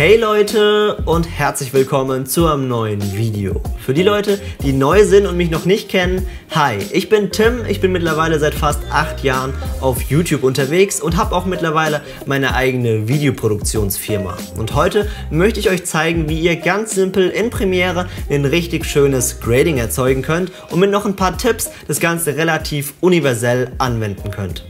Hey Leute und herzlich willkommen zu einem neuen Video. Für die Leute, die neu sind und mich noch nicht kennen, hi, ich bin Tim, ich bin mittlerweile seit fast acht Jahren auf YouTube unterwegs und habe auch mittlerweile meine eigene Videoproduktionsfirma. Und heute möchte ich euch zeigen, wie ihr ganz simpel in Premiere ein richtig schönes Grading erzeugen könnt und mit noch ein paar Tipps das Ganze relativ universell anwenden könnt.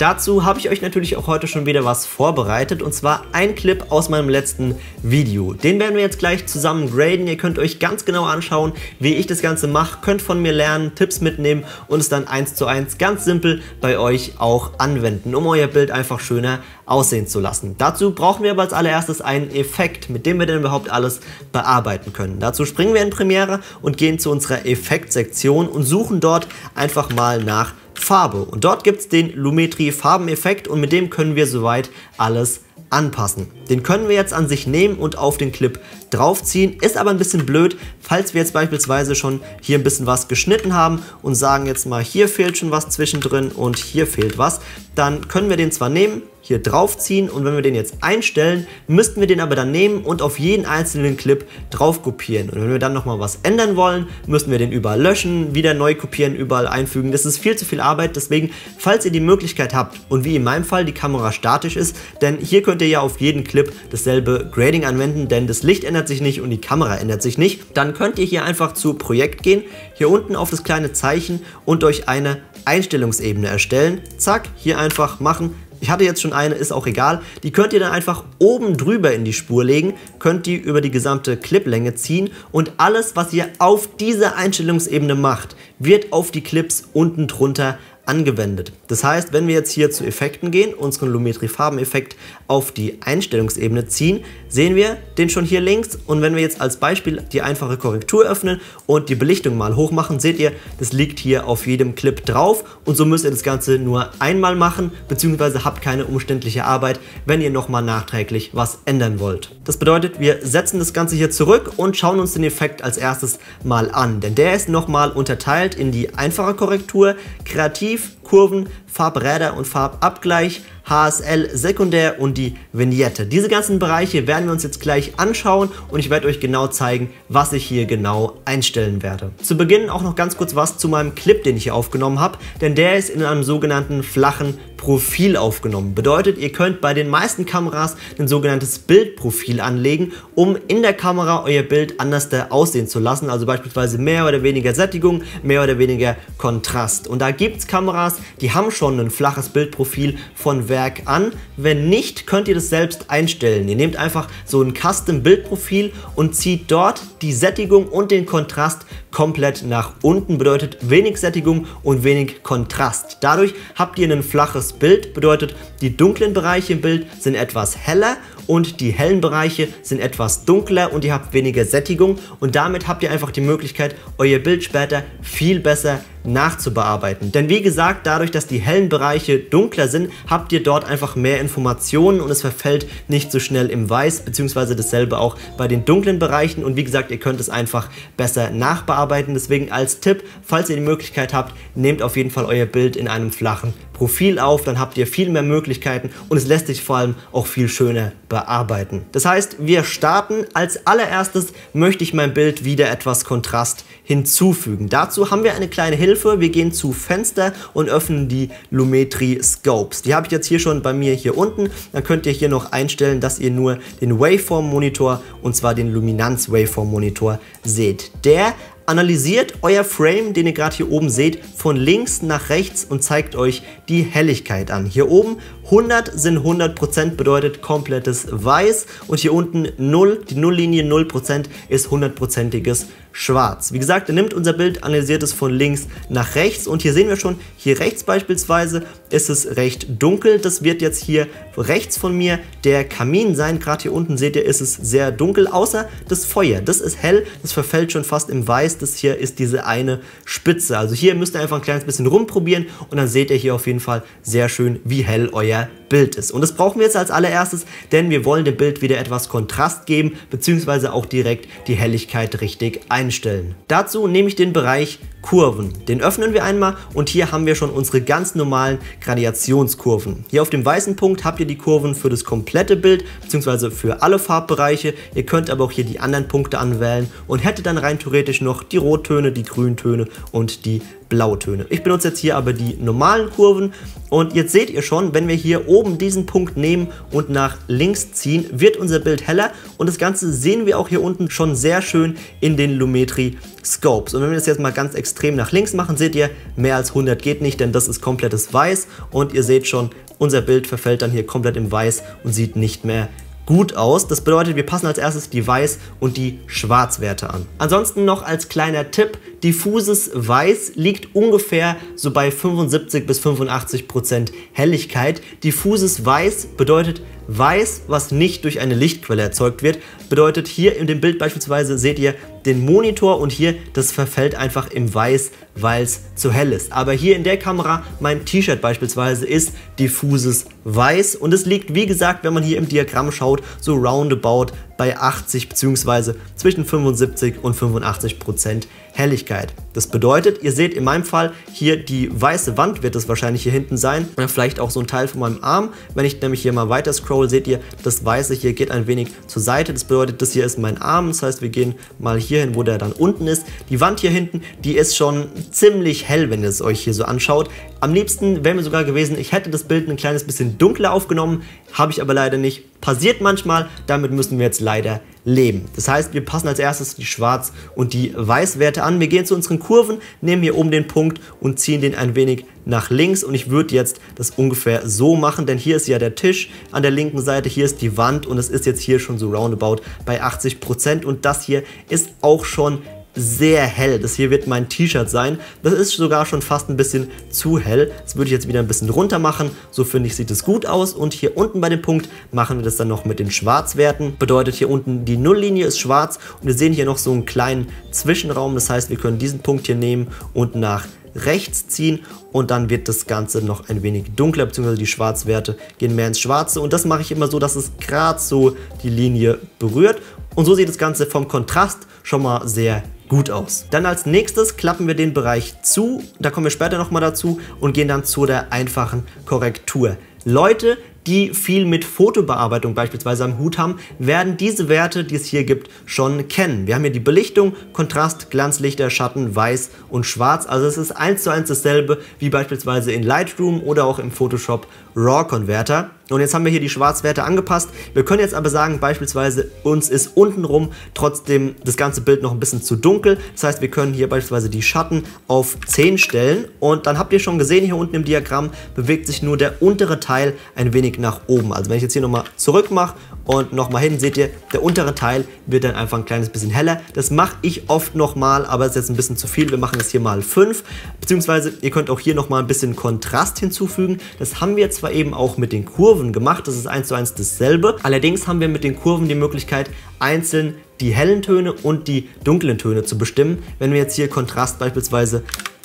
Dazu habe ich euch natürlich auch heute schon wieder was vorbereitet und zwar ein Clip aus meinem letzten Video. Den werden wir jetzt gleich zusammen graden. Ihr könnt euch ganz genau anschauen, wie ich das Ganze mache, könnt von mir lernen, Tipps mitnehmen und es dann eins zu eins ganz simpel bei euch auch anwenden, um euer Bild einfach schöner aussehen zu lassen. Dazu brauchen wir aber als allererstes einen Effekt, mit dem wir denn überhaupt alles bearbeiten können. Dazu springen wir in Premiere und gehen zu unserer Effektsektion und suchen dort einfach mal nach Farbe. Und dort gibt es den Lumetri Farbeneffekt und mit dem können wir soweit alles anpassen. Den können wir jetzt an sich nehmen und auf den Clip draufziehen. Ist aber ein bisschen blöd, falls wir jetzt beispielsweise schon hier ein bisschen was geschnitten haben und sagen jetzt mal, hier fehlt schon was zwischendrin und hier fehlt was, dann können wir den zwar nehmen, hier draufziehen und wenn wir den jetzt einstellen, müssten wir den aber dann nehmen und auf jeden einzelnen Clip drauf kopieren. Und wenn wir dann nochmal was ändern wollen, müssen wir den überall löschen, wieder neu kopieren, überall einfügen. Das ist viel zu viel Arbeit, deswegen, falls ihr die Möglichkeit habt und wie in meinem Fall die Kamera statisch ist, denn hier könnt ihr ja auf jeden Clip dasselbe Grading anwenden, denn das Licht ändert sich nicht und die Kamera ändert sich nicht, dann könnt ihr hier einfach zu Projekt gehen, hier unten auf das kleine Zeichen und euch eine Einstellungsebene erstellen. Zack, hier einfach machen, ich hatte jetzt schon eine, ist auch egal. Die könnt ihr dann einfach oben drüber in die Spur legen, könnt die über die gesamte Cliplänge ziehen und alles, was ihr auf dieser Einstellungsebene macht, wird auf die Clips unten drunter angewendet. Das heißt, wenn wir jetzt hier zu Effekten gehen, unseren Lumetri Farbeneffekt auf die Einstellungsebene ziehen, sehen wir den schon hier links und wenn wir jetzt als Beispiel die einfache Korrektur öffnen und die Belichtung mal hoch machen, seht ihr, das liegt hier auf jedem Clip drauf und so müsst ihr das Ganze nur einmal machen, beziehungsweise habt keine umständliche Arbeit, wenn ihr nochmal nachträglich was ändern wollt. Das bedeutet, wir setzen das Ganze hier zurück und schauen uns den Effekt als erstes mal an, denn der ist nochmal unterteilt in die einfache Korrektur, kreativ, Kurven, Farbräder und Farbabgleich, HSL Sekundär und die Vignette. Diese ganzen Bereiche werden wir uns jetzt gleich anschauen und ich werde euch genau zeigen, was ich hier genau einstellen werde. Zu Beginn auch noch ganz kurz was zu meinem Clip, den ich hier aufgenommen habe, denn der ist in einem sogenannten flachen Profil aufgenommen. Bedeutet, ihr könnt bei den meisten Kameras ein sogenanntes Bildprofil anlegen, um in der Kamera euer Bild anders aussehen zu lassen, also beispielsweise mehr oder weniger Sättigung, mehr oder weniger Kontrast. Und da gibt es Kameras, die haben schon ein flaches Bildprofil von Werk an. Wenn nicht, könnt ihr das selbst einstellen. Ihr nehmt einfach so ein Custom Bildprofil und zieht dort die Sättigung und den Kontrast komplett nach unten, bedeutet wenig Sättigung und wenig Kontrast. Dadurch habt ihr ein flaches Bild, bedeutet die dunklen Bereiche im Bild sind etwas heller und die hellen Bereiche sind etwas dunkler und ihr habt weniger Sättigung und damit habt ihr einfach die Möglichkeit, euer Bild später viel besser nachzubearbeiten. Denn wie gesagt, dadurch, dass die hellen Bereiche dunkler sind, habt ihr dort einfach mehr Informationen und es verfällt nicht so schnell im Weiß, beziehungsweise dasselbe auch bei den dunklen Bereichen und wie gesagt, ihr könnt es einfach besser nachbearbeiten. Deswegen als Tipp, falls ihr die Möglichkeit habt, nehmt auf jeden Fall euer Bild in einem flachen Profil auf, dann habt ihr viel mehr Möglichkeiten und es lässt sich vor allem auch viel schöner bearbeiten. Das heißt, wir starten. Als allererstes möchte ich mein Bild wieder etwas Kontrast hinzufügen. Dazu haben wir eine kleine Hilfe. Wir gehen zu Fenster und öffnen die Lumetri Scopes. Die habe ich jetzt hier schon bei mir hier unten. Dann könnt ihr hier noch einstellen, dass ihr nur den Waveform Monitor und zwar den Luminanz Waveform Monitor seht. Der analysiert euer Frame, den ihr gerade hier oben seht, von links nach rechts und zeigt euch die Helligkeit an. Hier oben 100 sind 100% bedeutet komplettes Weiß und hier unten 0, die Nulllinie 0% ist 100%iges Schwarz. Wie gesagt, er nimmt unser Bild, analysiert es von links nach rechts und hier sehen wir schon, hier rechts beispielsweise ist es recht dunkel. Das wird jetzt hier rechts von mir der Kamin sein. Gerade hier unten seht ihr, ist es sehr dunkel, außer das Feuer. Das ist hell, das verfällt schon fast im Weiß. Das hier ist diese eine Spitze. Also hier müsst ihr einfach ein kleines bisschen rumprobieren und dann seht ihr hier auf jeden Fall sehr schön, wie hell euer ya. Bild ist. Und das brauchen wir jetzt als allererstes, denn wir wollen dem Bild wieder etwas Kontrast geben, beziehungsweise auch direkt die Helligkeit richtig einstellen. Dazu nehme ich den Bereich Kurven. Den öffnen wir einmal und hier haben wir schon unsere ganz normalen Gradationskurven. Hier auf dem weißen Punkt habt ihr die Kurven für das komplette Bild bzw. für alle Farbbereiche. Ihr könnt aber auch hier die anderen Punkte anwählen und hättet dann rein theoretisch noch die Rottöne, die Grüntöne und die Blautöne. Ich benutze jetzt hier aber die normalen Kurven und jetzt seht ihr schon, wenn wir hier oben diesen Punkt nehmen und nach links ziehen, wird unser Bild heller und das Ganze sehen wir auch hier unten schon sehr schön in den Lumetri Scopes. Und wenn wir das jetzt mal ganz extrem nach links machen, seht ihr, mehr als 100 geht nicht, denn das ist komplettes Weiß und ihr seht schon, unser Bild verfällt dann hier komplett im Weiß und sieht nicht mehr gut aus. Das bedeutet, wir passen als erstes die Weiß- und die Schwarzwerte an. Ansonsten noch als kleiner Tipp, diffuses Weiß liegt ungefähr so bei 75 bis 85 Prozent Helligkeit. Diffuses Weiß bedeutet Weiß, was nicht durch eine Lichtquelle erzeugt wird, bedeutet hier in dem Bild beispielsweise seht ihr den Monitor und hier das verfällt einfach im Weiß, weil es zu hell ist. Aber hier in der Kamera, mein T-Shirt beispielsweise, ist diffuses Weiß und es liegt wie gesagt, wenn man hier im Diagramm schaut, so roundabout bei 80 bzw. zwischen 75 und 85 Prozent Helligkeit. Das bedeutet, ihr seht in meinem Fall hier die weiße Wand wird es wahrscheinlich hier hinten sein. Oder vielleicht auch so ein Teil von meinem Arm. Wenn ich nämlich hier mal weiter scroll, seht ihr, das weiße hier geht ein wenig zur Seite. Das bedeutet, das hier ist mein Arm. Das heißt, wir gehen mal hier hin, wo der dann unten ist. Die Wand hier hinten, die ist schon ziemlich hell, wenn ihr es euch hier so anschaut. Am liebsten wäre mir sogar gewesen, ich hätte das Bild ein kleines bisschen dunkler aufgenommen, habe ich aber leider nicht. Passiert manchmal, damit müssen wir jetzt leider leben. Das heißt, wir passen als erstes die Schwarz- und die Weißwerte an. Wir gehen zu unseren Kurven, nehmen hier oben den Punkt und ziehen den ein wenig nach links und ich würde jetzt das ungefähr so machen, denn hier ist ja der Tisch an der linken Seite, hier ist die Wand und es ist jetzt hier schon so roundabout bei 80% und das hier ist auch schon sehr hell. Das hier wird mein T-Shirt sein. Das ist sogar schon fast ein bisschen zu hell. Das würde ich jetzt wieder ein bisschen runter machen. So finde ich, sieht es gut aus. Und hier unten bei dem Punkt machen wir das dann noch mit den Schwarzwerten. Bedeutet hier unten die Nulllinie ist schwarz und wir sehen hier noch so einen kleinen Zwischenraum. Das heißt, wir können diesen Punkt hier nehmen und nach rechts ziehen und dann wird das Ganze noch ein wenig dunkler, beziehungsweise die Schwarzwerte gehen mehr ins Schwarze und das mache ich immer so, dass es gerade so die Linie berührt und so sieht das Ganze vom Kontrast schon mal sehr gut aus. Dann als nächstes klappen wir den Bereich zu, da kommen wir später nochmal dazu und gehen dann zu der einfachen Korrektur. Leute, die viel mit Fotobearbeitung beispielsweise am Hut haben, werden diese Werte, die es hier gibt, schon kennen. Wir haben hier die Belichtung, Kontrast, Glanzlichter, Schatten, Weiß und Schwarz. Also es ist eins zu eins dasselbe wie beispielsweise in Lightroom oder auch im Photoshop RAW Converter. Und jetzt haben wir hier die Schwarzwerte angepasst. Wir können jetzt aber sagen, beispielsweise uns ist untenrum trotzdem das ganze Bild noch ein bisschen zu dunkel. Das heißt, wir können hier beispielsweise die Schatten auf 10 stellen. Und dann habt ihr schon gesehen, hier unten im Diagramm bewegt sich nur der untere Teil ein wenig nach oben. Also wenn ich jetzt hier nochmal zurück mache und nochmal hin, seht ihr, der untere Teil wird dann einfach ein kleines bisschen heller. Das mache ich oft nochmal, aber es ist jetzt ein bisschen zu viel. Wir machen das hier mal 5. Beziehungsweise ihr könnt auch hier nochmal ein bisschen Kontrast hinzufügen. Das haben wir zwar eben auch mit den Kurven gemacht, das ist eins zu eins dasselbe. Allerdings haben wir mit den Kurven die Möglichkeit, einzeln die hellen Töne und die dunklen Töne zu bestimmen. Wenn wir jetzt hier Kontrast beispielsweise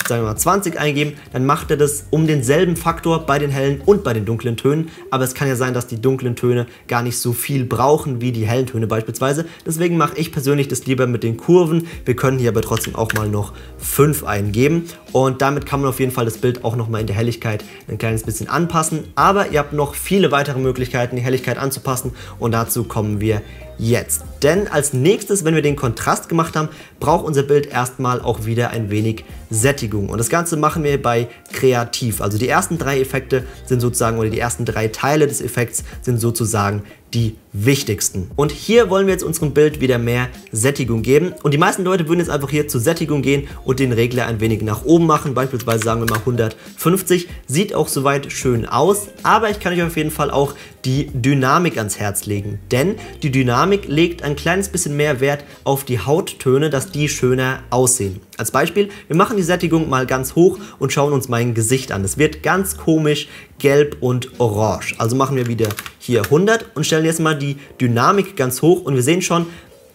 sagen wir mal 20 eingeben, dann macht er das um denselben Faktor bei den hellen und bei den dunklen Tönen. Aber es kann ja sein, dass die dunklen Töne gar nicht so viel brauchen wie die hellen Töne beispielsweise. Deswegen mache ich persönlich das lieber mit den Kurven. Wir können hier aber trotzdem auch mal noch 5 eingeben. Und damit kann man auf jeden Fall das Bild auch nochmal in der Helligkeit ein kleines bisschen anpassen. Aber ihr habt noch viele weitere Möglichkeiten, die Helligkeit anzupassen. Und dazu kommen wir jetzt. Denn als nächstes, wenn wir den Kontrast gemacht haben, braucht unser Bild erstmal auch wieder ein wenig Sättigung. Und das Ganze machen wir bei Kreativ. Also die ersten drei Effekte sind sozusagen, oder die ersten drei Teile des Effekts sind sozusagen die wichtigsten. Und hier wollen wir jetzt unserem Bild wieder mehr Sättigung geben. Und die meisten Leute würden jetzt einfach hier zur Sättigung gehen und den Regler ein wenig nach oben machen. Beispielsweise sagen wir mal 150. Sieht auch soweit schön aus. Aber ich kann euch auf jeden Fall auch die Dynamik ans Herz legen. Denn die Dynamik legt ein kleines bisschen mehr Wert auf die Hauttöne, dass die schöner aussehen. Als Beispiel, wir machen die Sättigung mal ganz hoch und schauen uns mein Gesicht an. Es wird ganz komisch gelb und orange. Also machen wir wieder hier 100 und stellen jetzt mal die Dynamik ganz hoch und wir sehen schon,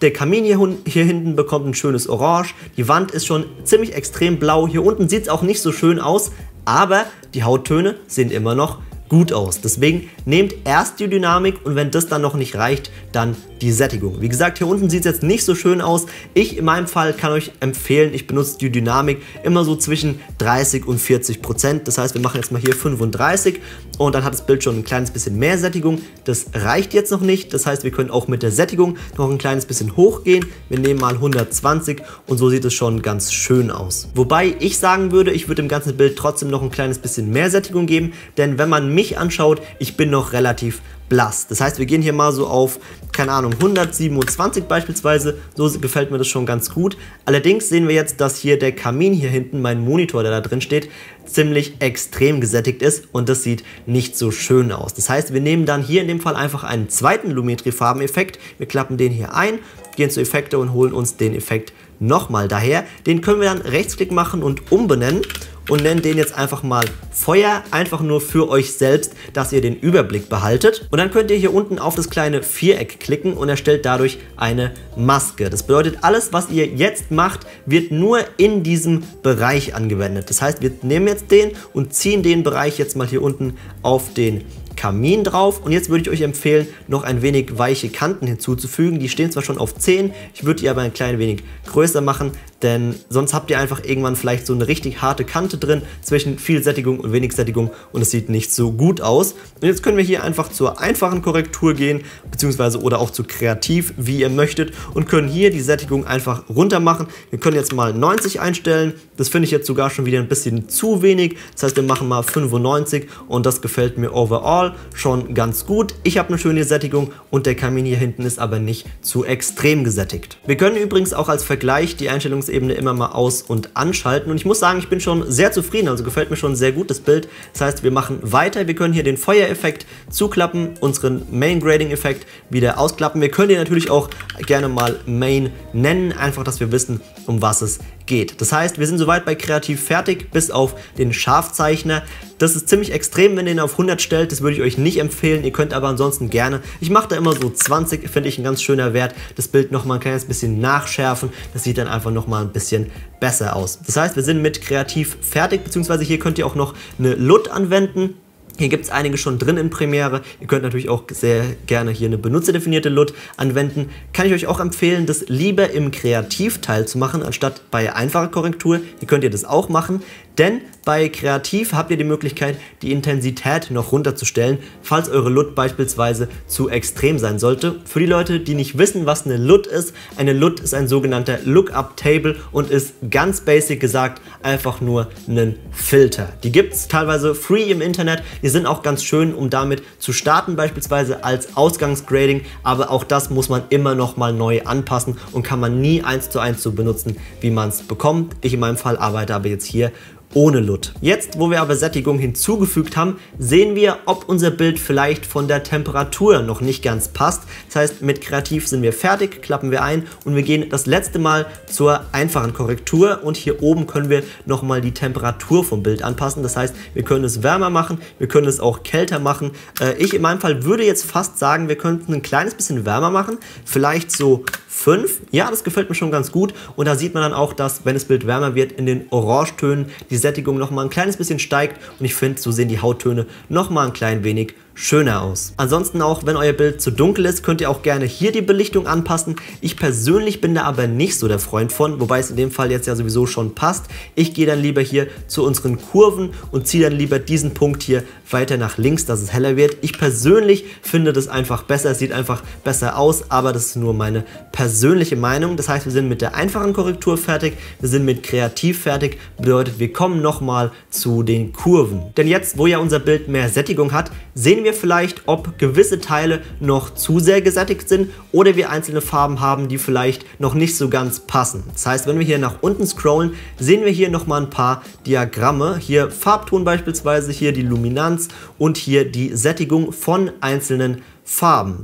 der Kamin hier, hier, hinten bekommt ein schönes Orange. Die Wand ist schon ziemlich extrem blau. Hier unten sieht es auch nicht so schön aus, aber die Hauttöne sind immer noch gut aus. Deswegen nehmt erst die Dynamik und wenn das dann noch nicht reicht, dann die Sättigung. Wie gesagt, hier unten sieht es jetzt nicht so schön aus. Ich in meinem Fall kann euch empfehlen, ich benutze die Dynamik immer so zwischen 30 und 40 Prozent. Das heißt, wir machen jetzt mal hier 35 und dann hat das Bild schon ein kleines bisschen mehr Sättigung. Das reicht jetzt noch nicht. Das heißt, wir können auch mit der Sättigung noch ein kleines bisschen hochgehen. Wir nehmen mal 120 und so sieht es schon ganz schön aus. Wobei ich sagen würde, ich würde dem ganzen Bild trotzdem noch ein kleines bisschen mehr Sättigung geben, denn wenn man mich anschaut, ich bin noch relativ blass. Das heißt, wir gehen hier mal so auf, keine Ahnung, 127 beispielsweise. So gefällt mir das schon ganz gut. Allerdings sehen wir jetzt, dass hier der Kamin hier hinten, mein Monitor, der da drin steht, ziemlich extrem gesättigt ist und das sieht nicht so schön aus. Das heißt, wir nehmen dann hier in dem Fall einfach einen zweiten Lumetri-Farbeneffekt. Wir klappen den hier ein, gehen zu Effekte und holen uns den Effekt nochmal daher. Den können wir dann Rechtsklick machen und umbenennen und nennen den jetzt einfach mal Feuer, einfach nur für euch selbst, dass ihr den Überblick behaltet. Und dann könnt ihr hier unten auf das kleine Viereck klicken und erstellt dadurch eine Maske. Das bedeutet, alles, was ihr jetzt macht, wird nur in diesem Bereich angewendet. Das heißt, wir nehmen jetzt den und ziehen den Bereich jetzt mal hier unten auf den Kamin drauf und jetzt würde ich euch empfehlen, noch ein wenig weiche Kanten hinzuzufügen. Die stehen zwar schon auf 10, ich würde die aber ein klein wenig größer machen, denn sonst habt ihr einfach irgendwann vielleicht so eine richtig harte Kante drin zwischen viel Sättigung und wenig Sättigung und es sieht nicht so gut aus. Und jetzt können wir hier einfach zur einfachen Korrektur gehen, beziehungsweise oder auch zu kreativ, wie ihr möchtet und können hier die Sättigung einfach runter machen. Wir können jetzt mal 90 einstellen, das finde ich jetzt sogar schon wieder ein bisschen zu wenig, das heißt wir machen mal 95 und das gefällt mir overall schon ganz gut. Ich habe eine schöne Sättigung und der Kamin hier hinten ist aber nicht zu extrem gesättigt. Wir können übrigens auch als Vergleich die Einstellungs Einstellungsebene immer mal aus- und anschalten. Und ich muss sagen, ich bin schon sehr zufrieden, also gefällt mir schon sehr gut das Bild. Das heißt, wir machen weiter. Wir können hier den Feuereffekt zuklappen, unseren Main Grading Effekt wieder ausklappen. Wir können den natürlich auch gerne mal Main nennen, einfach, dass wir wissen, um was es geht. Das heißt, wir sind soweit bei Kreativ fertig, bis auf den Scharfzeichner. Das ist ziemlich extrem, wenn ihr ihn auf 100 stellt. Das würde ich euch nicht empfehlen. Ihr könnt aber ansonsten gerne. Ich mache da immer so 20, finde ich ein ganz schöner Wert. Das Bild nochmal ein kleines bisschen nachschärfen. Das sieht dann einfach nochmal ein bisschen besser aus. Das heißt, wir sind mit Kreativ fertig, beziehungsweise hier könnt ihr auch noch eine LUT anwenden. Hier gibt es einige schon drin in Premiere. Ihr könnt natürlich auch sehr gerne hier eine benutzerdefinierte LUT anwenden. Kann ich euch auch empfehlen, das lieber im Kreativteil zu machen, anstatt bei einfacher Korrektur. Hier könnt ihr das auch machen. Denn bei Kreativ habt ihr die Möglichkeit, die Intensität noch runterzustellen, falls eure LUT beispielsweise zu extrem sein sollte. Für die Leute, die nicht wissen, was eine LUT ist, eine LUT ist ein sogenannter Lookup Table und ist ganz basic gesagt einfach nur ein Filter. Die gibt es teilweise free im Internet, die sind auch ganz schön, um damit zu starten beispielsweise als Ausgangsgrading, aber auch das muss man immer noch mal neu anpassen und kann man nie eins zu eins so benutzen, wie man es bekommt. Ich in meinem Fall arbeite aber jetzt hier ohne LUT. Jetzt, wo wir aber Sättigung hinzugefügt haben, sehen wir, ob unser Bild vielleicht von der Temperatur noch nicht ganz passt. Das heißt, mit Kreativ sind wir fertig, klappen wir ein und wir gehen das letzte Mal zur einfachen Korrektur und hier oben können wir nochmal die Temperatur vom Bild anpassen. Das heißt, wir können es wärmer machen, wir können es auch kälter machen. Äh, ich in meinem Fall würde jetzt fast sagen, wir könnten ein kleines bisschen wärmer machen, vielleicht so 5. Ja, das gefällt mir schon ganz gut und da sieht man dann auch, dass, wenn das Bild wärmer wird, in den Orangetönen die Sättigung noch mal ein kleines bisschen steigt und ich finde, so sehen die Hauttöne noch mal ein klein wenig schöner aus. Ansonsten auch, wenn euer Bild zu dunkel ist, könnt ihr auch gerne hier die Belichtung anpassen. Ich persönlich bin da aber nicht so der Freund von, wobei es in dem Fall jetzt ja sowieso schon passt. Ich gehe dann lieber hier zu unseren Kurven und ziehe dann lieber diesen Punkt hier weiter nach links, dass es heller wird. Ich persönlich finde das einfach besser, es sieht einfach besser aus, aber das ist nur meine persönliche Meinung. Das heißt, wir sind mit der einfachen Korrektur fertig, wir sind mit kreativ fertig, bedeutet, wir kommen nochmal zu den Kurven. Denn jetzt, wo ja unser Bild mehr Sättigung hat, sehen sehen wir vielleicht, ob gewisse Teile noch zu sehr gesättigt sind oder wir einzelne Farben haben, die vielleicht noch nicht so ganz passen. Das heißt, wenn wir hier nach unten scrollen, sehen wir hier nochmal ein paar Diagramme. Hier Farbton beispielsweise, hier die Luminanz und hier die Sättigung von einzelnen Farben.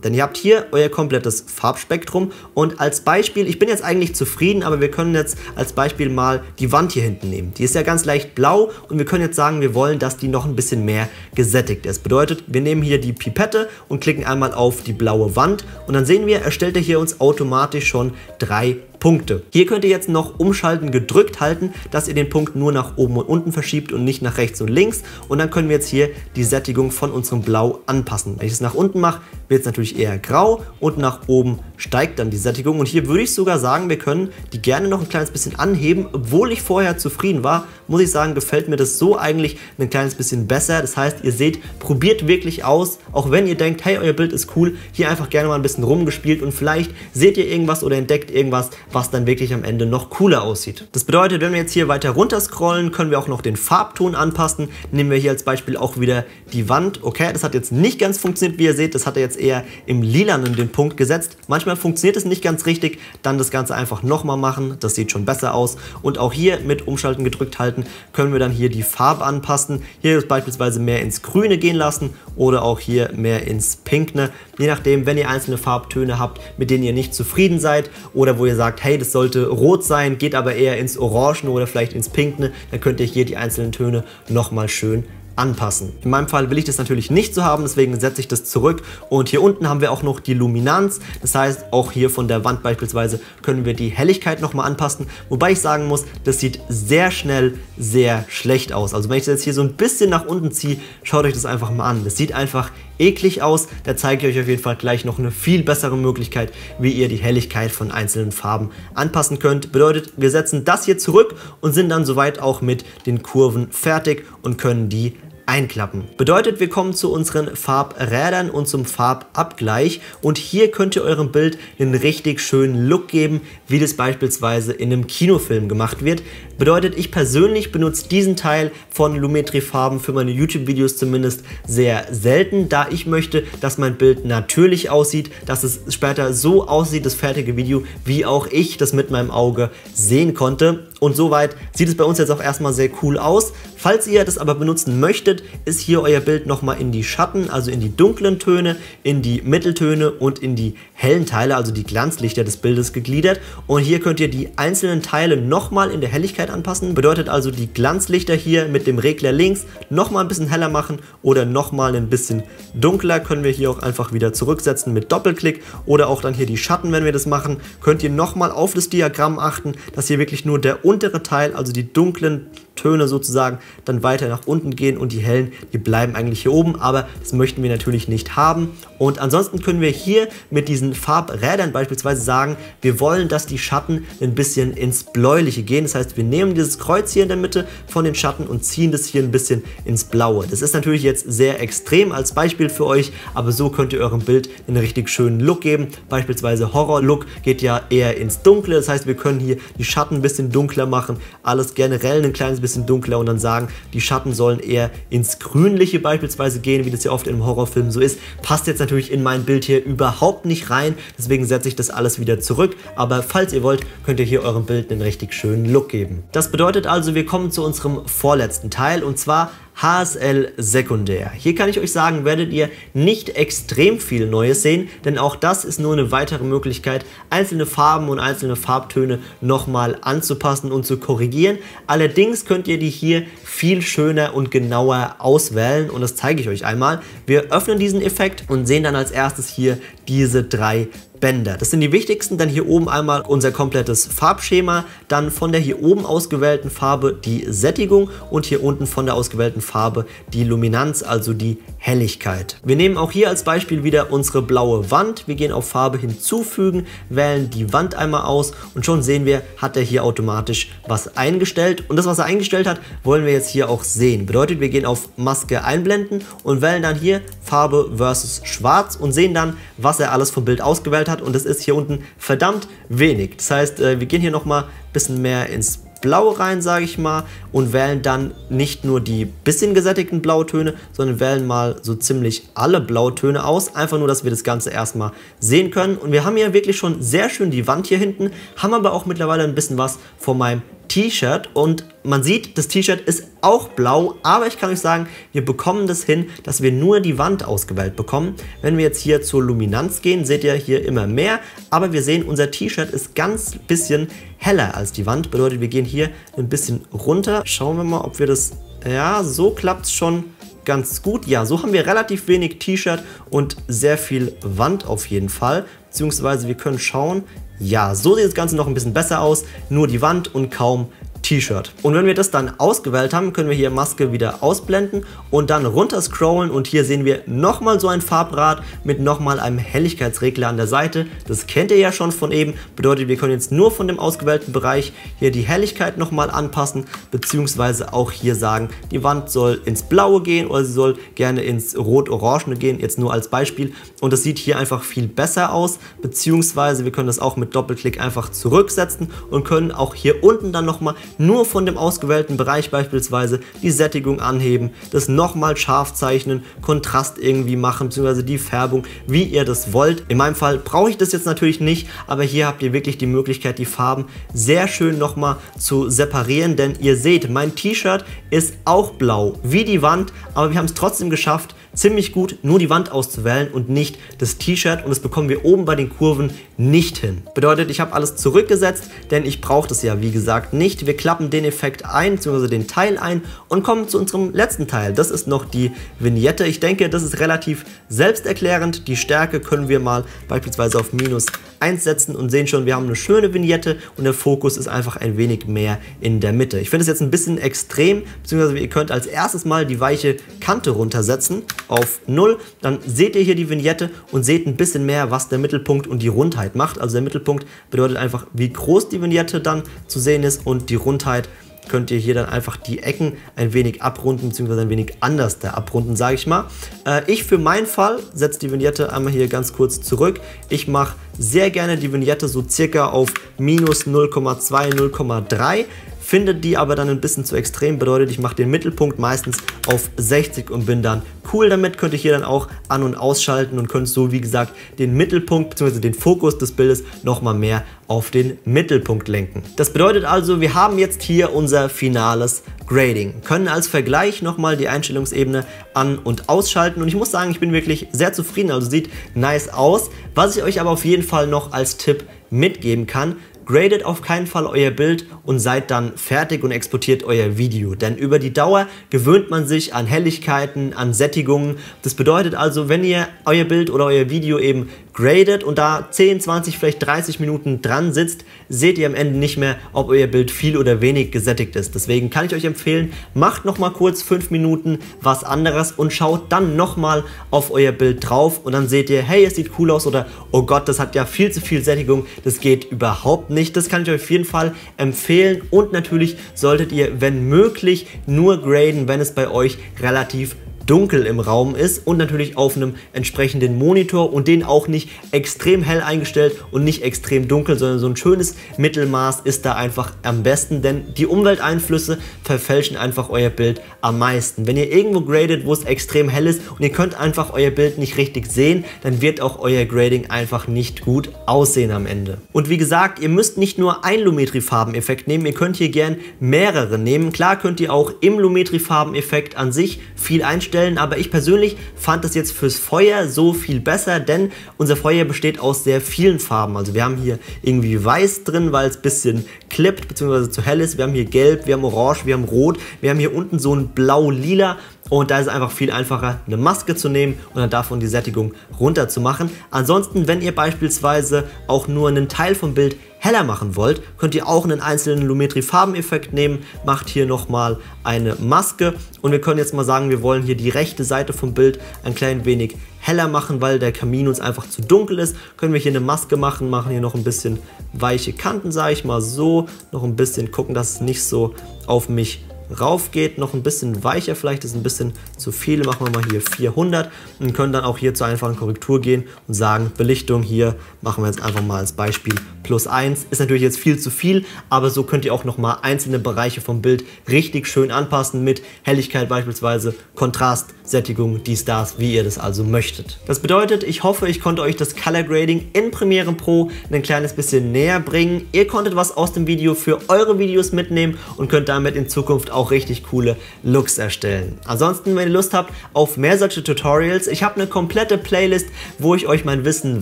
Denn ihr habt hier euer komplettes Farbspektrum und als Beispiel, ich bin jetzt eigentlich zufrieden, aber wir können jetzt als Beispiel mal die Wand hier hinten nehmen. Die ist ja ganz leicht blau und wir können jetzt sagen, wir wollen, dass die noch ein bisschen mehr gesättigt ist. Bedeutet, wir nehmen hier die Pipette und klicken einmal auf die blaue Wand und dann sehen wir, erstellt er hier uns automatisch schon drei Punkte. Hier könnt ihr jetzt noch umschalten gedrückt halten, dass ihr den Punkt nur nach oben und unten verschiebt und nicht nach rechts und links. Und dann können wir jetzt hier die Sättigung von unserem Blau anpassen. Wenn ich es nach unten mache, wird es natürlich eher grau und nach oben steigt dann die Sättigung. Und hier würde ich sogar sagen, wir können die gerne noch ein kleines bisschen anheben. Obwohl ich vorher zufrieden war, muss ich sagen, gefällt mir das so eigentlich ein kleines bisschen besser. Das heißt, ihr seht, probiert wirklich aus, auch wenn ihr denkt, hey, euer Bild ist cool, hier einfach gerne mal ein bisschen rumgespielt und vielleicht seht ihr irgendwas oder entdeckt irgendwas, was dann wirklich am Ende noch cooler aussieht. Das bedeutet, wenn wir jetzt hier weiter runter scrollen, können wir auch noch den Farbton anpassen. Nehmen wir hier als Beispiel auch wieder die Wand. Okay, das hat jetzt nicht ganz funktioniert, wie ihr seht. Das hat er jetzt eher im Lilanen den Punkt gesetzt. Manchmal funktioniert es nicht ganz richtig. Dann das Ganze einfach nochmal machen. Das sieht schon besser aus. Und auch hier mit Umschalten gedrückt halten können wir dann hier die Farbe anpassen. Hier beispielsweise mehr ins Grüne gehen lassen oder auch hier mehr ins Pinkne. Je nachdem, wenn ihr einzelne Farbtöne habt, mit denen ihr nicht zufrieden seid oder wo ihr sagt, hey, das sollte rot sein, geht aber eher ins Orange oder vielleicht ins Pinkne, dann könnt ihr hier die einzelnen Töne nochmal schön anpassen. In meinem Fall will ich das natürlich nicht so haben, deswegen setze ich das zurück und hier unten haben wir auch noch die Luminanz, das heißt auch hier von der Wand beispielsweise können wir die Helligkeit nochmal anpassen, wobei ich sagen muss, das sieht sehr schnell sehr schlecht aus. Also wenn ich das jetzt hier so ein bisschen nach unten ziehe, schaut euch das einfach mal an. Das sieht einfach eklig aus, da zeige ich euch auf jeden Fall gleich noch eine viel bessere Möglichkeit, wie ihr die Helligkeit von einzelnen Farben anpassen könnt. Bedeutet, wir setzen das hier zurück und sind dann soweit auch mit den Kurven fertig und können die einklappen. Bedeutet, wir kommen zu unseren Farbrädern und zum Farbabgleich und hier könnt ihr eurem Bild einen richtig schönen Look geben, wie das beispielsweise in einem Kinofilm gemacht wird. Bedeutet, ich persönlich benutze diesen Teil von Lumetri Farben für meine YouTube-Videos zumindest sehr selten, da ich möchte, dass mein Bild natürlich aussieht, dass es später so aussieht, das fertige Video, wie auch ich das mit meinem Auge sehen konnte. Und soweit sieht es bei uns jetzt auch erstmal sehr cool aus. Falls ihr das aber benutzen möchtet, ist hier euer Bild nochmal in die Schatten, also in die dunklen Töne, in die Mitteltöne und in die hellen Teile, also die Glanzlichter des Bildes gegliedert. Und hier könnt ihr die einzelnen Teile nochmal in der Helligkeit anpassen. Bedeutet also die Glanzlichter hier mit dem Regler links nochmal ein bisschen heller machen oder nochmal ein bisschen dunkler. Können wir hier auch einfach wieder zurücksetzen mit Doppelklick oder auch dann hier die Schatten, wenn wir das machen. Könnt ihr nochmal auf das Diagramm achten, dass hier wirklich nur der untere Teil, also die dunklen Töne sozusagen dann weiter nach unten gehen und die hellen, die bleiben eigentlich hier oben, aber das möchten wir natürlich nicht haben. Und ansonsten können wir hier mit diesen Farbrädern beispielsweise sagen, wir wollen, dass die Schatten ein bisschen ins Bläuliche gehen. Das heißt, wir nehmen dieses Kreuz hier in der Mitte von den Schatten und ziehen das hier ein bisschen ins Blaue. Das ist natürlich jetzt sehr extrem als Beispiel für euch, aber so könnt ihr eurem Bild einen richtig schönen Look geben. Beispielsweise Horror-Look geht ja eher ins Dunkle. Das heißt, wir können hier die Schatten ein bisschen dunkler machen, alles generell ein kleines bisschen dunkler und dann sagen, die Schatten sollen eher ins Grünliche beispielsweise gehen, wie das ja oft in einem Horrorfilm so ist. Passt jetzt natürlich in mein Bild hier überhaupt nicht rein, deswegen setze ich das alles wieder zurück. Aber falls ihr wollt, könnt ihr hier eurem Bild einen richtig schönen Look geben. Das bedeutet also, wir kommen zu unserem vorletzten Teil und zwar HSL Sekundär. Hier kann ich euch sagen, werdet ihr nicht extrem viel Neues sehen, denn auch das ist nur eine weitere Möglichkeit, einzelne Farben und einzelne Farbtöne nochmal anzupassen und zu korrigieren. Allerdings könnt ihr die hier viel schöner und genauer auswählen und das zeige ich euch einmal. Wir öffnen diesen Effekt und sehen dann als erstes hier diese drei Bänder. Das sind die wichtigsten, dann hier oben einmal unser komplettes Farbschema, dann von der hier oben ausgewählten Farbe die Sättigung und hier unten von der ausgewählten Farbe die Luminanz, also die Helligkeit. Wir nehmen auch hier als Beispiel wieder unsere blaue Wand. Wir gehen auf Farbe hinzufügen, wählen die Wand einmal aus und schon sehen wir, hat er hier automatisch was eingestellt. Und das, was er eingestellt hat, wollen wir jetzt hier auch sehen. Bedeutet, wir gehen auf Maske einblenden und wählen dann hier Farbe versus Schwarz und sehen dann, was er alles vom Bild ausgewählt hat und das ist hier unten verdammt wenig. Das heißt, äh, wir gehen hier nochmal ein bisschen mehr ins Blau rein, sage ich mal, und wählen dann nicht nur die bisschen gesättigten Blautöne, sondern wählen mal so ziemlich alle Blautöne aus. Einfach nur, dass wir das Ganze erstmal sehen können. Und wir haben hier wirklich schon sehr schön die Wand hier hinten, haben aber auch mittlerweile ein bisschen was von meinem T-Shirt und man sieht, das T-Shirt ist auch blau, aber ich kann euch sagen, wir bekommen das hin, dass wir nur die Wand ausgewählt bekommen. Wenn wir jetzt hier zur Luminanz gehen, seht ihr hier immer mehr, aber wir sehen, unser T-Shirt ist ganz bisschen heller als die Wand. Bedeutet, wir gehen hier ein bisschen runter. Schauen wir mal, ob wir das... Ja, so klappt es schon ganz gut. Ja, so haben wir relativ wenig T-Shirt und sehr viel Wand auf jeden Fall. Beziehungsweise wir können schauen, ja, so sieht das Ganze noch ein bisschen besser aus. Nur die Wand und kaum T-Shirt. Und wenn wir das dann ausgewählt haben, können wir hier Maske wieder ausblenden und dann runter scrollen und hier sehen wir nochmal so ein Farbrad mit nochmal einem Helligkeitsregler an der Seite. Das kennt ihr ja schon von eben, bedeutet wir können jetzt nur von dem ausgewählten Bereich hier die Helligkeit nochmal anpassen, beziehungsweise auch hier sagen, die Wand soll ins Blaue gehen oder sie soll gerne ins Rot-Orangene gehen, jetzt nur als Beispiel. Und das sieht hier einfach viel besser aus, beziehungsweise wir können das auch mit Doppelklick einfach zurücksetzen und können auch hier unten dann nochmal nur von dem ausgewählten Bereich beispielsweise die Sättigung anheben, das nochmal scharf zeichnen, Kontrast irgendwie machen, beziehungsweise die Färbung, wie ihr das wollt. In meinem Fall brauche ich das jetzt natürlich nicht, aber hier habt ihr wirklich die Möglichkeit, die Farben sehr schön nochmal zu separieren, denn ihr seht, mein T-Shirt ist auch blau, wie die Wand, aber wir haben es trotzdem geschafft, ziemlich gut nur die Wand auszuwählen und nicht das T-Shirt und das bekommen wir oben bei den Kurven nicht hin. Bedeutet, ich habe alles zurückgesetzt, denn ich brauche das ja wie gesagt nicht. Wir klappen den Effekt ein, beziehungsweise den Teil ein und kommen zu unserem letzten Teil. Das ist noch die Vignette. Ich denke, das ist relativ selbsterklärend. Die Stärke können wir mal beispielsweise auf minus 1 setzen und sehen schon, wir haben eine schöne Vignette und der Fokus ist einfach ein wenig mehr in der Mitte. Ich finde es jetzt ein bisschen extrem, beziehungsweise ihr könnt als erstes mal die weiche Kante runtersetzen auf 0. Dann seht ihr hier die Vignette und seht ein bisschen mehr, was der Mittelpunkt und die Rundheit macht. Also der Mittelpunkt bedeutet einfach, wie groß die Vignette dann zu sehen ist und die Rundheit könnt ihr hier dann einfach die Ecken ein wenig abrunden, beziehungsweise ein wenig anders da abrunden, sage ich mal. Äh, ich für meinen Fall setze die Vignette einmal hier ganz kurz zurück. Ich mache sehr gerne die Vignette so circa auf minus 0,2, 0,3 findet die aber dann ein bisschen zu extrem, bedeutet ich mache den Mittelpunkt meistens auf 60 und bin dann cool damit, könnte ich hier dann auch an- und ausschalten und könnte so wie gesagt den Mittelpunkt bzw. den Fokus des Bildes nochmal mehr auf den Mittelpunkt lenken. Das bedeutet also, wir haben jetzt hier unser finales Grading, können als Vergleich nochmal die Einstellungsebene an- und ausschalten und ich muss sagen, ich bin wirklich sehr zufrieden, also sieht nice aus. Was ich euch aber auf jeden Fall noch als Tipp mitgeben kann, gradet auf keinen Fall euer Bild und seid dann fertig und exportiert euer Video. Denn über die Dauer gewöhnt man sich an Helligkeiten, an Sättigungen. Das bedeutet also, wenn ihr euer Bild oder euer Video eben gradet und da 10, 20, vielleicht 30 Minuten dran sitzt, seht ihr am Ende nicht mehr, ob euer Bild viel oder wenig gesättigt ist. Deswegen kann ich euch empfehlen, macht nochmal kurz 5 Minuten was anderes und schaut dann nochmal auf euer Bild drauf und dann seht ihr, hey, es sieht cool aus oder oh Gott, das hat ja viel zu viel Sättigung, das geht überhaupt nicht. Das kann ich euch auf jeden Fall empfehlen. Und natürlich solltet ihr, wenn möglich, nur graden, wenn es bei euch relativ dunkel im Raum ist und natürlich auf einem entsprechenden Monitor und den auch nicht extrem hell eingestellt und nicht extrem dunkel, sondern so ein schönes Mittelmaß ist da einfach am besten, denn die Umwelteinflüsse verfälschen einfach euer Bild am meisten. Wenn ihr irgendwo gradet, wo es extrem hell ist und ihr könnt einfach euer Bild nicht richtig sehen, dann wird auch euer Grading einfach nicht gut aussehen am Ende. Und wie gesagt, ihr müsst nicht nur ein Lumetri-Farbeneffekt nehmen, ihr könnt hier gern mehrere nehmen. Klar könnt ihr auch im Lumetri-Farbeneffekt an sich viel einstellen, stellen, aber ich persönlich fand das jetzt fürs Feuer so viel besser, denn unser Feuer besteht aus sehr vielen Farben. Also wir haben hier irgendwie weiß drin, weil es ein bisschen klippt bzw. zu hell ist. Wir haben hier gelb, wir haben orange, wir haben rot, wir haben hier unten so ein blau-lila und da ist es einfach viel einfacher, eine Maske zu nehmen und dann davon die Sättigung runter zu machen. Ansonsten, wenn ihr beispielsweise auch nur einen Teil vom Bild heller machen wollt, könnt ihr auch einen einzelnen Lumetri Farbeneffekt nehmen, macht hier nochmal eine Maske. Und wir können jetzt mal sagen, wir wollen hier die rechte Seite vom Bild ein klein wenig heller machen, weil der Kamin uns einfach zu dunkel ist, können wir hier eine Maske machen, machen hier noch ein bisschen weiche Kanten, sage ich mal so, noch ein bisschen gucken, dass es nicht so auf mich rauf geht, noch ein bisschen weicher, vielleicht ist ein bisschen zu viel, machen wir mal hier 400 und können dann auch hier zur einfachen Korrektur gehen und sagen, Belichtung hier machen wir jetzt einfach mal als Beispiel plus 1. Ist natürlich jetzt viel zu viel, aber so könnt ihr auch nochmal einzelne Bereiche vom Bild richtig schön anpassen mit Helligkeit beispielsweise, Kontrast, Sättigung, dies, das, wie ihr das also möchtet. Das bedeutet, ich hoffe, ich konnte euch das Color Grading in Premiere Pro ein kleines bisschen näher bringen. Ihr konntet was aus dem Video für eure Videos mitnehmen und könnt damit in Zukunft auch richtig coole Looks erstellen. Ansonsten, wenn ihr Lust habt auf mehr solche Tutorials, ich habe eine komplette Playlist, wo ich euch mein Wissen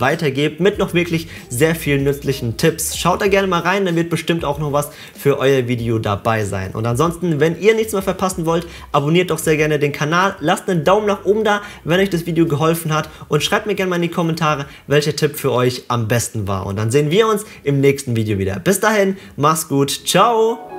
weitergebe mit noch wirklich sehr vielen nützlichen Tipps. Schaut da gerne mal rein, dann wird bestimmt auch noch was für euer Video dabei sein. Und ansonsten, wenn ihr nichts mehr verpassen wollt, abonniert doch sehr gerne den Kanal, lasst eine einen Daumen nach oben da, wenn euch das Video geholfen hat und schreibt mir gerne mal in die Kommentare, welcher Tipp für euch am besten war. Und dann sehen wir uns im nächsten Video wieder. Bis dahin, mach's gut, ciao!